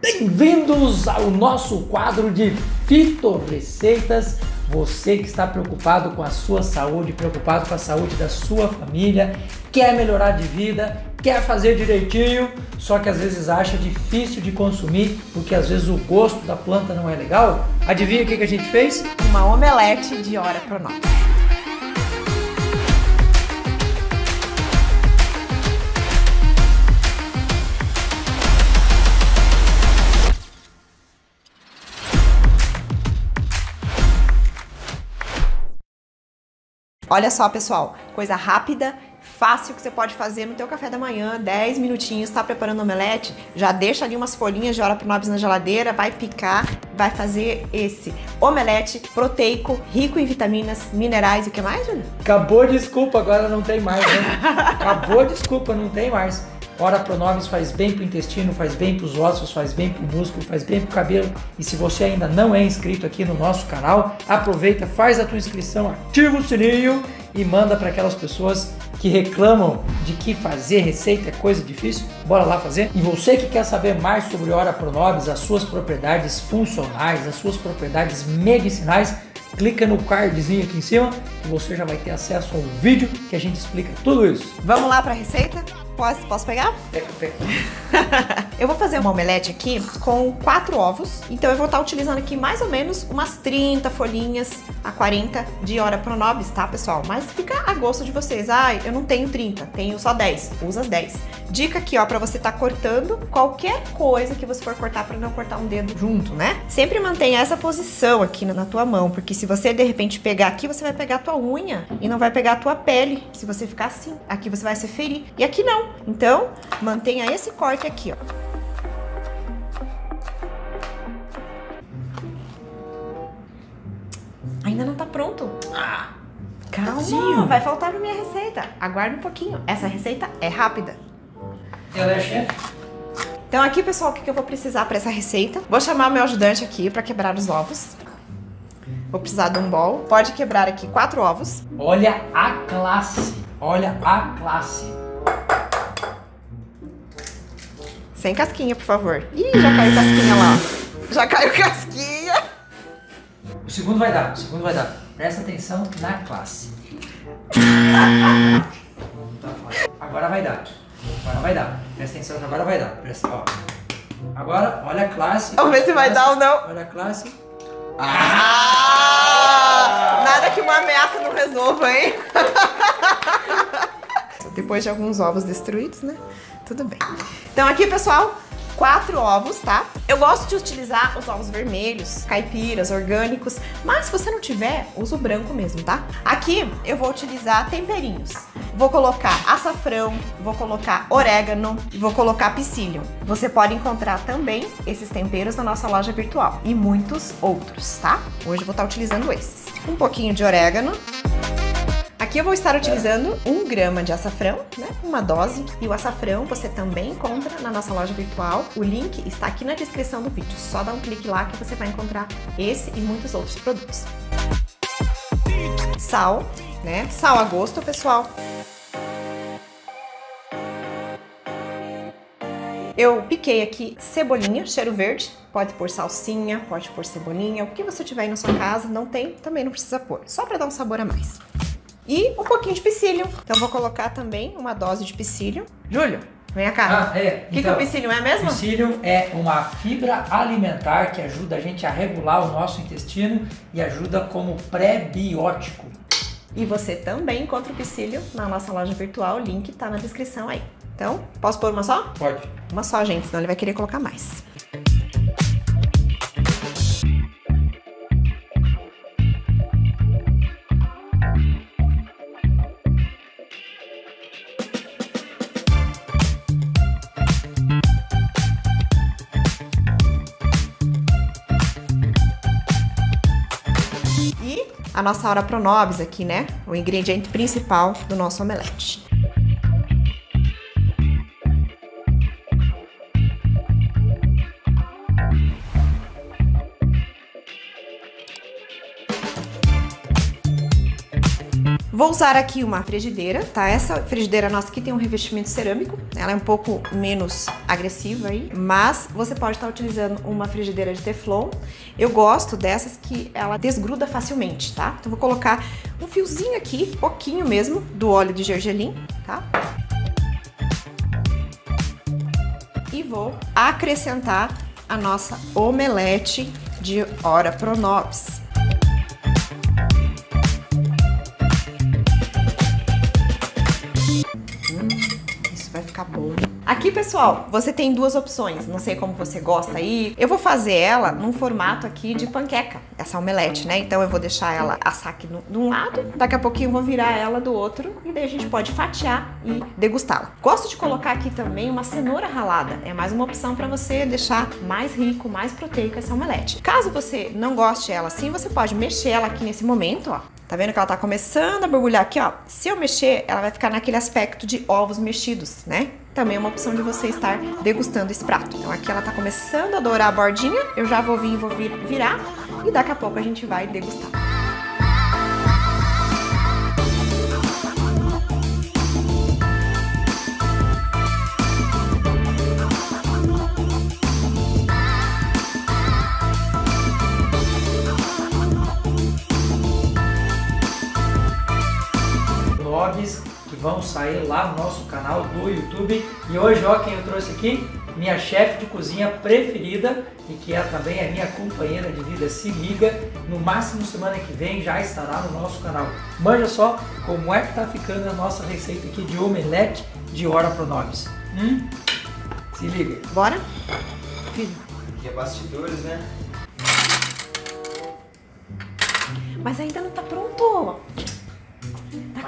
Bem-vindos ao nosso quadro de Fito Receitas. Você que está preocupado com a sua saúde, preocupado com a saúde da sua família, quer melhorar de vida, quer fazer direitinho, só que às vezes acha difícil de consumir porque às vezes o gosto da planta não é legal. Adivinha o que, que a gente fez? Uma omelete de hora pro nós. Olha só, pessoal, coisa rápida, fácil que você pode fazer no teu café da manhã, 10 minutinhos, tá preparando omelete, já deixa ali umas folhinhas de hora pro nobis na geladeira, vai picar, vai fazer esse omelete proteico, rico em vitaminas, minerais e o que mais, Júlio? Acabou, desculpa, agora não tem mais, né? Acabou, desculpa, não tem mais. Ora Pronobis faz bem pro intestino, faz bem pros ossos, faz bem pro músculo, faz bem pro cabelo. E se você ainda não é inscrito aqui no nosso canal, aproveita, faz a tua inscrição, ativa o sininho e manda para aquelas pessoas que reclamam de que fazer receita é coisa difícil. Bora lá fazer. E você que quer saber mais sobre Ora Pronobis, as suas propriedades funcionais, as suas propriedades medicinais, clica no cardzinho aqui em cima que você já vai ter acesso ao vídeo que a gente explica tudo isso. Vamos lá para a receita? Posso, posso pegar? Pega, pega. eu vou fazer uma omelete aqui com quatro ovos. Então eu vou estar utilizando aqui mais ou menos umas 30 folhinhas a 40 de hora pronobis, tá, pessoal? Mas fica a gosto de vocês. Ah, eu não tenho 30, tenho só 10. Usa as 10. Dica aqui, ó, para você tá cortando qualquer coisa que você for cortar para não cortar um dedo junto, né? Sempre mantenha essa posição aqui na tua mão, porque se você de repente pegar aqui, você vai pegar a tua unha e não vai pegar a tua pele. Se você ficar assim, aqui você vai se ferir. E aqui não. Então, mantenha esse corte aqui, ó. Ainda não tá pronto. Ah, Calma, Tadinho. vai faltar pra minha receita. Aguarde um pouquinho. Essa receita é rápida. ela é chefe? Então aqui, pessoal, o que eu vou precisar para essa receita? Vou chamar o meu ajudante aqui para quebrar os ovos. Vou precisar de um bol. Pode quebrar aqui quatro ovos. Olha a classe. Olha a classe. Sem casquinha, por favor. Ih, já caiu casquinha lá. Já caiu casquinha. O segundo vai dar, o segundo vai dar. Presta atenção na classe. Agora vai dar. Agora vai dar. Presta atenção que agora vai dar. Presta, ó. Agora, olha a classe. Vamos ver se vai dar ou não. Olha a classe. Ah! Nada que uma ameaça não resolva, hein? Depois de alguns ovos destruídos, né? Tudo bem. Então aqui, pessoal, quatro ovos, tá? Eu gosto de utilizar os ovos vermelhos, caipiras, orgânicos, mas se você não tiver, usa o branco mesmo, tá? Aqui eu vou utilizar temperinhos. Vou colocar açafrão, vou colocar orégano e vou colocar psyllium. Você pode encontrar também esses temperos na nossa loja virtual e muitos outros, tá? Hoje eu vou estar utilizando esses. Um pouquinho de orégano. Aqui eu vou estar utilizando um grama de açafrão, né? Uma dose. E o açafrão você também encontra na nossa loja virtual. O link está aqui na descrição do vídeo. Só dá um clique lá que você vai encontrar esse e muitos outros produtos. Sal, né? Sal a gosto, pessoal. Eu piquei aqui cebolinha, cheiro verde. Pode pôr salsinha, pode pôr cebolinha, o que você tiver aí na sua casa. Não tem, também não precisa pôr. Só para dar um sabor a mais. E um pouquinho de psyllium. Então vou colocar também uma dose de psyllium. Júlio, vem cá. Ah, é. O que, que o psyllium é mesmo? Psyllium é uma fibra alimentar que ajuda a gente a regular o nosso intestino e ajuda como pré-biótico. E você também encontra o psyllium na nossa loja virtual. O link tá na descrição aí. Então, posso pôr uma só? Pode. Uma só, gente, senão ele vai querer colocar mais. A nossa hora pronobis aqui, né? O ingrediente principal do nosso omelete. Vou usar aqui uma frigideira, tá? Essa frigideira nossa aqui tem um revestimento cerâmico, ela é um pouco menos agressiva aí, mas você pode estar utilizando uma frigideira de teflon. Eu gosto dessas que ela desgruda facilmente, tá? Então vou colocar um fiozinho aqui, pouquinho mesmo, do óleo de gergelim, tá? E vou acrescentar a nossa omelete de Ora Pronobis. Aqui, pessoal, você tem duas opções. Não sei como você gosta aí. Eu vou fazer ela num formato aqui de panqueca, essa omelete, né? Então eu vou deixar ela assar aqui no, de um lado, daqui a pouquinho eu vou virar ela do outro e daí a gente pode fatiar e degustá-la. Gosto de colocar aqui também uma cenoura ralada. É mais uma opção para você deixar mais rico, mais proteico essa omelete. Caso você não goste ela assim, você pode mexer ela aqui nesse momento, ó. Tá vendo que ela tá começando a borbulhar aqui, ó? Se eu mexer, ela vai ficar naquele aspecto de ovos mexidos, né? Também é uma opção de você estar degustando esse prato. Então aqui ela tá começando a dourar a bordinha, eu já vou vir, vou vir, virar e daqui a pouco a gente vai degustar. Lá no nosso canal do YouTube. E hoje, ó, quem eu trouxe aqui, minha chefe de cozinha preferida e que é também a minha companheira de vida, se liga. No máximo semana que vem já estará no nosso canal. Manja só como é que tá ficando a nossa receita aqui de omelete de hora pro nomes. Hum? Se liga. Bora? Aqui é bastidores, né? Mas ainda não tá pronto.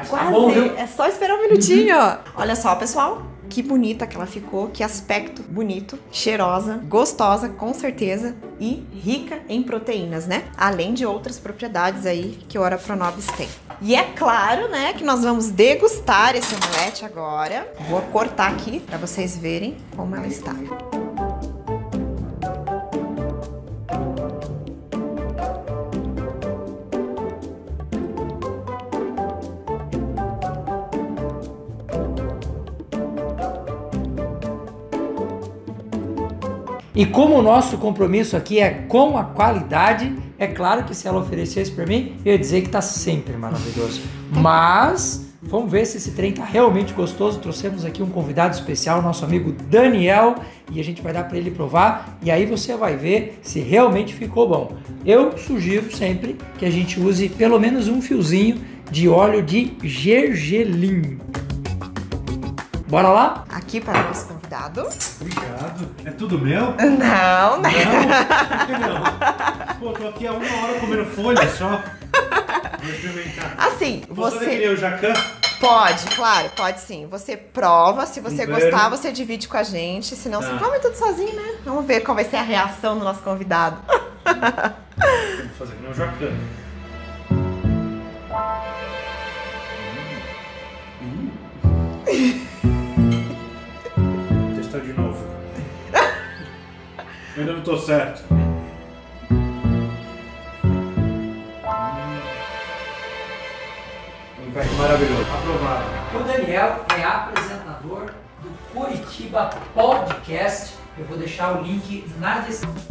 Tá Mas tá quase. bom, viu? é só esperar um minutinho. Olha só, pessoal. Que bonita que ela ficou, que aspecto bonito, cheirosa, gostosa, com certeza, e rica em proteínas, né? Além de outras propriedades aí que o Ora Pronobis tem. E é claro, né, que nós vamos degustar esse omelete agora. Vou cortar aqui para vocês verem como ela está. E como o nosso compromisso aqui é com a qualidade, é claro que se ela oferecesse para mim, eu ia dizer que tá sempre maravilhoso. Mas vamos ver se esse trem tá realmente gostoso. Trouxemos aqui um convidado especial, nosso amigo Daniel, e a gente vai dar para ele provar e aí você vai ver se realmente ficou bom. Eu sugiro sempre que a gente use pelo menos um fiozinho de óleo de gergelim. Bora lá? Aqui para nosso convidado. Obrigado. É tudo meu? Não, né? Não? Por que não? Pô, tô aqui há uma hora comendo folha só. Vou experimentar. Assim, Posso você nem o Jacan? pode, claro, pode sim. Você prova, se você gostar, você divide com a gente, senão você Tá. come tudo sozinho, né? Vamos ver qual vai ser a reação do nosso convidado. Vou fazer que nem o Jacan. Vou ainda não tô certo. Um café maravilhoso. Aprovado. O Daniel é apresentador do Curitiba Podcast. Eu vou deixar o link na descrição.